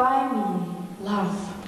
Buy me love.